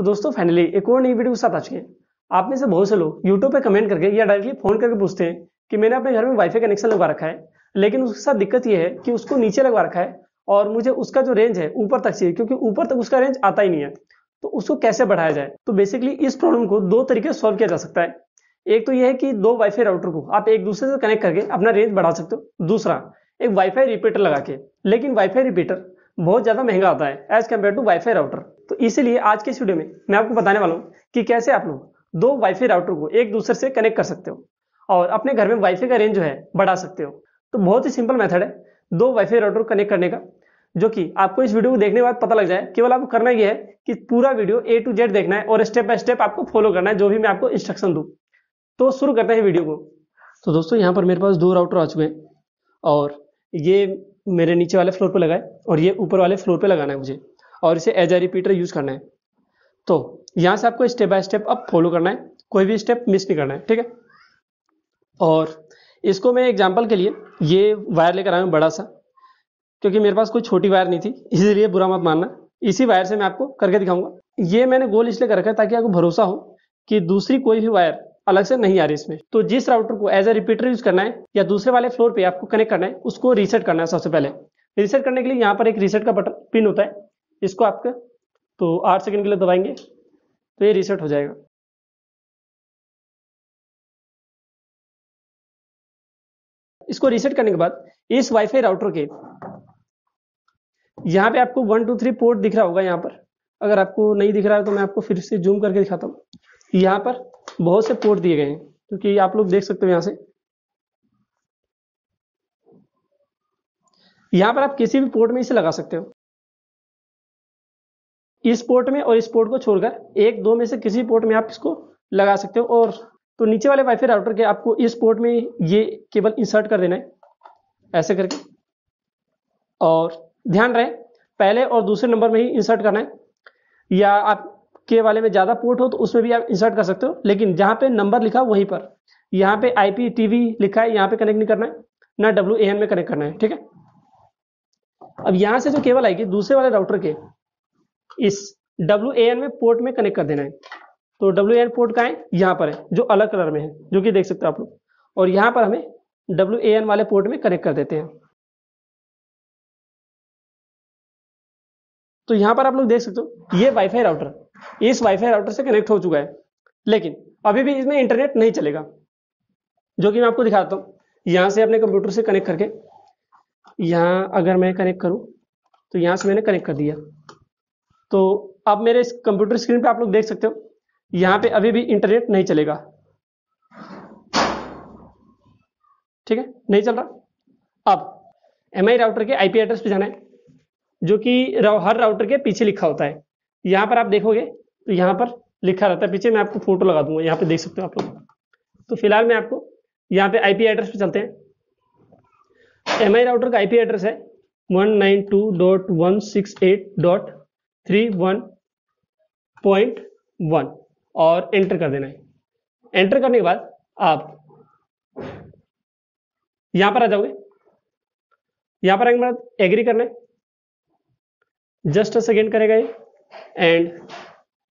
तो दोस्तों फाइनली एक और नई वीडियो के साथ आ चुके हैं। आप में से बहुत से लोग यूट्यूब पे कमेंट करके या डायरेक्टली फ़ोन करके पूछते हैं कि मैंने अपने घर में वाईफाई कनेक्शन लगवा रखा है, लेकिन उसके साथ दिक्कत ये है कि उसको नीचे लगवा रखा है और मुझे उसका जो रेंज है ऊपर तक चाहिए, क्योंकि ऊपर तक उसका रेंज आता ही नहीं है। तो उसको कैसे बढ़ाया जाए? तो बेसिकली इस प्रॉब्लम को दो तरीके सॉल्व किया जा सकता है। एक तो यह है कि दो वाईफाई राउटर को आप एक दूसरे से कनेक्ट करके अपना रेंज बढ़ा सकते हो। दूसरा, एक वाईफाई रिपीटर लगा के। लेकिन वाईफाई रिपीटर बहुत ज़्यादा महँगा आता है as compare to wifi router तो इसीलिए आज के इस वीडियो में मैं आपको बताने वाला हूँ कि कैसे आप लोग दो वाईफाई राउटर को एक दूसरे से कनेक्ट कर सकते हो और अपने घर में वाईफाई का रेंज जो है बढ़ा सकते हो। तो बहुत ही सिंपल मेथड है दो वाईफाई राउटर कनेक्ट करने का, जो कि आपको इस वीडियो को देखने के बाद पता लग जाए। केवल आपको करना यह है कि पूरा वीडियो ए टू जेड देखना है और स्टेप बाय स्टेप आपको फॉलो करना है, जो भी मैं आपको इंस्ट्रक्शन दूँ। तो शुरू करते हैं वीडियो को। तो दोस्तों, यहाँ पर मेरे पास दो राउटर आ चुके हैं और ये मेरे नीचे वाले फ्लोर पे लगाए और ये ऊपर वाले फ्लोर पे लगाना है मुझे। और इसे एज ए रिपीटर यूज़ करना है। तो यहाँ से आपको स्टेप बाय स्टेप अब फॉलो करना है। कोई भी स्टेप मिस नहीं करना है, ठीक है? और इसको मैं एग्ज़ाम्पल के लिए ये वायर लेकर आया हूँ बड़ा सा, क्योंकि मेरे पास कोई छोटी वायर नहीं थी, इसीलिए बुरा मत मानना। इसी वायर से मैं आपको करके दिखाऊँगा। ये मैंने गोल इसलिए कर रखा है ताकि आपको भरोसा हो कि दूसरी कोई भी वायर अलग से नहीं आ रही इसमें। तो जिस राउटर को एज ए रिपीटर यूज़ करना है या दूसरे वाले फ्लोर पे आपको कनेक्ट करना है, उसको रीसेट करना है सबसे पहले। रीसेट करने के लिए यहाँ पर एक रीसेट का बटन पिन होता है। इसको आपका तो आठ सेकंड के लिए दबाएँगे तो ये रीसेट हो जाएगा। इसको रीसेट करने के बाद इस वाईफाई राउटर के यहाँ पे आपको वन टू थ्री पोर्ट दिख रहा होगा यहाँ पर। अगर आपको नहीं दिख रहा है तो मैं आपको फिर से जूम करके दिखाता हूँ। यहाँ पर बहुत से पोर्ट दिए गए हैं, क्योंकि आप लोग देख सकते हो यहाँ से। यहाँ पर आप किसी भी पोर्ट में इसे लगा सकते हो। इस पोर्ट में और इस पोर्ट को छोड़कर एक, दो में से किसी पोर्ट में आप इसको लगा सकते हो, और तो नीचे वाले वाईफाई राउटर के आपको इस पोर्ट में ये केबल इंसर्ट कर देना है, ऐसे करके। और ध्यान रहे, पहले और दूसरे नंबर में ही इंसर्ट करना है। या आप के वाले में ज़्यादा पोर्ट हो तो उसमें भी आप इंसर्ट कर सकते हो। लेकिन जहाँ पे नंबर लिखा वहीं पर। यहाँ पे आईपी टीवी लिखा है, यहाँ पे कनेक्ट नहीं करना है। ना डब्ल्यू एन में कनेक्ट करना है, ठीक है? अब यहाँ से जो केबल आएगी, दूसरे वाले राउटर के, इस डब्ल्यू एन में पोर्ट में कनेक्ट कर देना है। तो डब्ल्यू एन पोर्ट का है? यहाँ पर है, जो अलग कलर में है, जो कि देख सकते हो आप लोग। और यहाँ पर हमें डब्ल्यू एन वाले पोर्ट में कनेक्ट कर देते हैं। तो यहाँ पर आप लोग देख सकते हो, ये वाईफाई राउटर इस वाईफाई राउटर से कनेक्ट हो चुका है। लेकिन अभी भी इसमें इंटरनेट नहीं चलेगा। जो कि मैं आपको दिखाता हूँ। यहाँ से अपने कंप्यूटर से कनेक्ट करके, यहाँ अगर मैं कनेक्ट करूँ तो यहाँ से मैंने कनेक्ट कर दिया। तो अब मेरे इस कंप्यूटर स्क्रीन पे आप लोग देख सकते हो, यहाँ पे अभी भी इंटरनेट नहीं चलेगा। ठीक है? नहीं चल रहा? अब एमआई राउटर के आईपी एड्रेस पे जाना है, जो कि हर राउटर के पीछे लिखा होता है। यहाँ पर आप देखोगे तो यहाँ पर लिखा रहता है, पीछे मैं आपको फ़ोटो लगा दूँगा, यहाँ पे देख सकते हो आप लोग। तो फ़िलहाल मैं आपको यहाँ पे आईपी एड्रेस पे चलते हैं। एम आई राउटर का आईपी एड्रेस है one nine two dot one six eight dot three one point one और एंटर कर देना है। एंटर करने के बाद आप यहाँ पर आ जाओगे। यहाँ पर के बाद एग्री करना है। जस्ट अ सेकेंड करेगा ये। एंड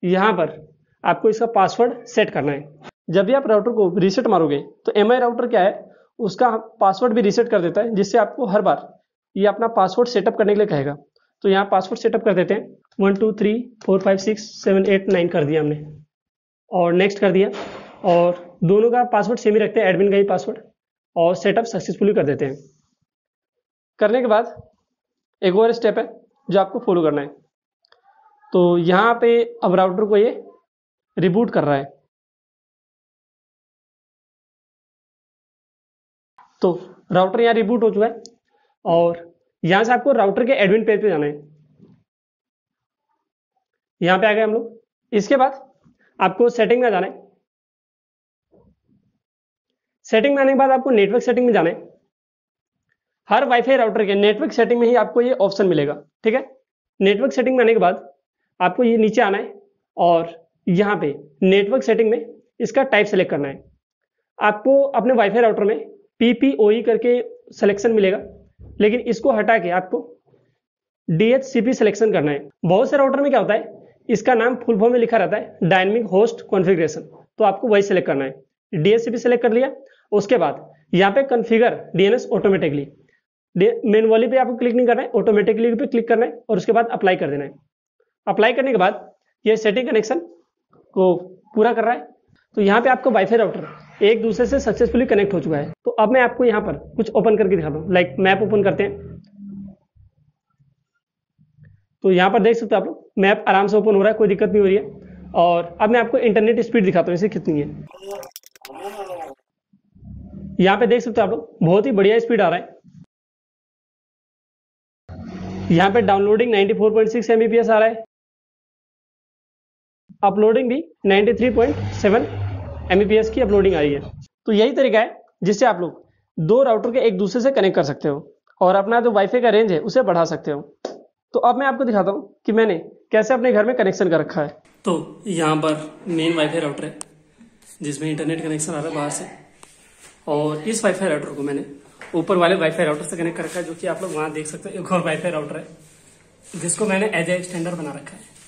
यहाँ पर आपको इसका पासवर्ड सेट करना है। जब भी आप राउटर को रीसेट मारोगे तो एमआई राउटर क्या है? उसका पासवर्ड भी रीसेट कर देता है, जिससे आपको हर बार ये अपना पासवर्ड सेटअप करने के लिए कहेगा। तो यहाँ पासवर्ड सेटअप कर देते हैं। One two three four five six seven eight nine कर दिया हमने। और नेक्स्ट कर दिया। और दोनों का पासवर्ड सेम ही रखते हैं एडमिन का ही पासवर्ड और सेटअप सक्सेसफुली कर देते हैं। करने के बाद एक और स्टेप है, जो आपको फॉलो करना है। तो यहाँ पे अब राउटर को ये रिबूट कर रहा है। तो राउटर यहाँ रिबूट हो चुका है और यहाँ से आपको राउटर के एडमिन पेज पे जाना है। यहाँ पे आ गए हम लोग। इसके बाद आपको सेटिंग में जाना है। सेटिंग में आने के बाद आपको नेटवर्क सेटिंग में जाना है। हर वाईफाई राउटर के नेटवर्क सेटिंग में ही आपको ये ऑप्शन मिलेगा, ठीक है? नेटवर्क सेटिंग में आने के बाद आपको ये नीचे आना है और यहाँ पे नेटवर्क सेटिंग में इसका टाइप सेलेक्ट करना है। आपको अपने वाईफाई राउटर में पीपीओई करके सिलेक्शन मिलेगा, लेकिन इसको हटा के आपको डीएचसीपी सिलेक्शन करना है। बहुत से राउटर में क्या होता है, इसका नाम फुल फॉर्म में लिखा रहता है डायनमिक होस्ट कॉन्फ़िगरेशन तो आपको वही सेलेक्ट करना है। डीएचसीपी सेलेक्ट कर लिया, उसके बाद यहाँ पे कन्फिगर डीएनएस ऑटोमेटिकली मैनुअली पे आपको क्लिक नहीं करना है ऑटोमेटिकली पे क्लिक करना है और उसके बाद अप्लाई कर देना है। अप्लाई करने के बाद ये सेटिंग कनेक्शन को पूरा कर रहा है। तो यहाँ पे आपका वाईफाई राउटर एक दूसरे से सक्सेसफुली कनेक्ट हो चुका है। तो अब मैं आपको यहाँ पर कुछ ओपन करके दिखाता हूँ। लाइक मैप ओपन करते हैं। तो यहाँ पर देख सकते हो आप लोग मैप आराम से ओपन हो रहा है, कोई दिक्कत नहीं हो रही है। और अब मैं आपको इंटरनेट स्पीड दिखाता हूँ इसे कितनी है। यहाँ पे देख सकते हो आप लोग, बहुत ही बढ़िया स्पीड आ रहा है। यहाँ पे डाउनलोडिंग 94.6 एमबीपीएस आ रहा है। अपलोडिंग भी 93.7 एमबीपीएस की अपलोडिंग आ रही है। तो यही तरीका है जिससे आप लोग दो राउटर के एक दूसरे से कनेक्ट कर सकते हो और अपना जो वाईफाई का रेंज है उसे बढ़ा सकते हो। तो अब मैं आपको दिखाता हूँ कि मैंने कैसे अपने घर में कनेक्शन कर रखा है। तो यहाँ पर मेन वाईफाई राउटर है, जिसमें इंटरनेट कनेक्शन आ रहा है बाहर से। और इस वाईफाई राउटर को मैंने ऊपर वाले वाईफाई राउटर से कनेक्ट कर रखा है, जो कि आप लोग वहाँ देख सकते हो, एक और वाईफाई राउटर है, जिसको मैंने एज ए एक्सटेंडर बना रखा है।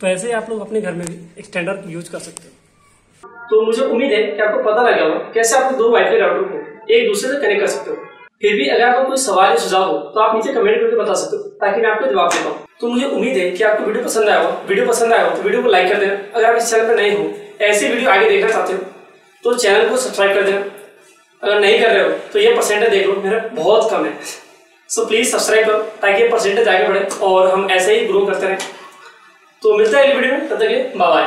तो ऐसे ही आप लोग अपने घर में भी एक्सटेंडर यूज़ कर सकते हो। तो मुझे उम्मीद है कि आपको पता लगा होगा कैसे आप दो वाईफाई राउटर को एक दूसरे से कनेक्ट कर सकते हो। फिर भी अगर आपको कोई सवाल या सुझाव हो तो आप नीचे कमेंट करके बता सकते हो, ताकि मैं आपको जवाब दे पाऊँ। तो मुझे उम्मीद है कि आपको वीडियो पसंद आया हो। वीडियो पसंद आया हो तो वीडियो को लाइक कर देना। अगर आप इस चैनल पर नए हो, ऐसे वीडियो आगे देखना चाहते हो तो चैनल को सब्सक्राइब कर देना। अगर नहीं कर रहे हो तो ये परसेंटेज देख लो, मेरा बहुत कम है। सो प्लीज़ सब्सक्राइब करो, ताकि ये परसेंटेज आगे बढ़े और हम ऐसे ही ग्रो करते रहें। तो मिलता है अगली वीडियो में तब तक के बाय